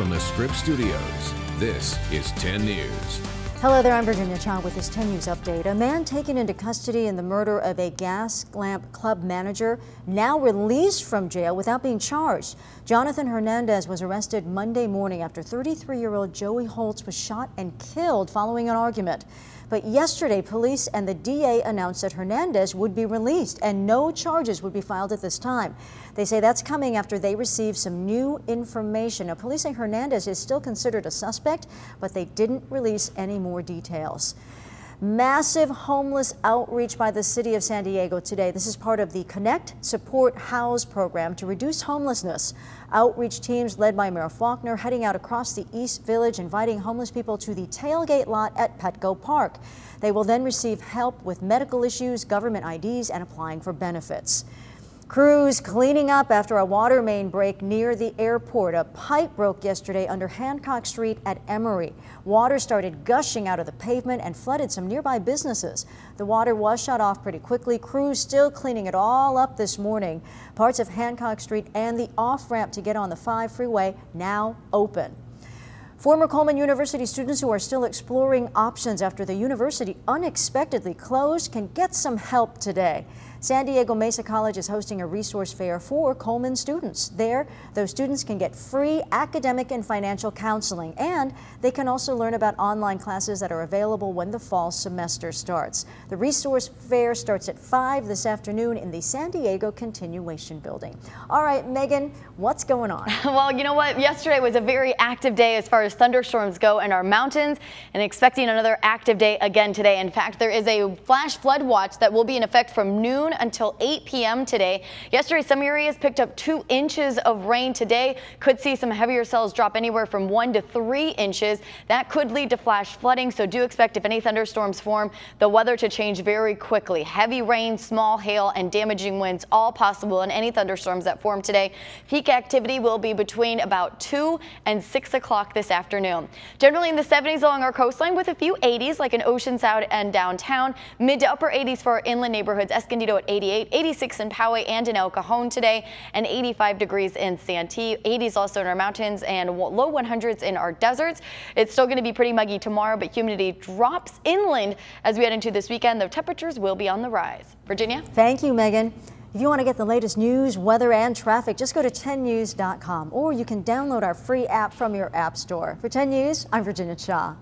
from the Scripps Studios, this is 10 News. Hello there, I'm Virginia Cha with this 10 News update. A man taken into custody in the murder of a Gaslamp club manager now released from jail without being charged. Jonathan Hernandez was arrested Monday morning after 33-year-old Joey Holtz was shot and killed following an argument. But yesterday, police and the DA announced that Hernandez would be released and no charges would be filed at this time. They say that's coming after they received some new information. Now, police say Hernandez is still considered a suspect, but they didn't release any more details. Massive homeless outreach by the city of San Diego today. This is part of the Connect Support House program to reduce homelessness. Outreach teams led by Mayor Faulconer heading out across the East Village, inviting homeless people to the tailgate lot at Petco Park. They will then receive help with medical issues, government IDs, and applying for benefits. Crews cleaning up after a water main break near the airport. A pipe broke yesterday under Hancock Street at Emory. Water started gushing out of the pavement and flooded some nearby businesses. The water was shut off pretty quickly. Crews still cleaning it all up this morning. Parts of Hancock Street and the off ramp to get on the 5 freeway now open. Former Coleman University students who are still exploring options after the university unexpectedly closed can get some help today. San Diego Mesa College is hosting a resource fair for Coleman students. There, those students can get free academic and financial counseling, and they can also learn about online classes that are available when the fall semester starts. The resource fair starts at 5 this afternoon in the San Diego Continuation Building. All right, Megan, what's going on? well, you know what? Yesterday was a very active day as far as thunderstorms go in our mountains, and expecting another active day again today. In fact, there is a flash flood watch that will be in effect from noon noon until 8 p.m. today. Yesterday, some areas picked up two inches of rain today. Could see some heavier cells drop anywhere from one to three inches. That could lead to flash flooding, so do expect if any thunderstorms form, the weather to change very quickly. Heavy rain, small hail, and damaging winds all possible in any thunderstorms that form today. Peak activity will be between about 2 and 6 o'clock this afternoon. Generally in the 70s along our coastline with a few 80s like in Oceanside and downtown. Mid to upper 80s for our inland neighborhoods. Escondido at 88, 86 in Poway and in El Cajon today, and 85 degrees in Santee. 80s also in our mountains and low 100s in our deserts. It's still going to be pretty muggy tomorrow, but humidity drops inland as we head into this weekend. The temperatures will be on the rise. Virginia? Thank you, Megan. If you want to get the latest news, weather, and traffic, just go to 10news.com or you can download our free app from your app store. For 10 News, I'm Virginia Cha.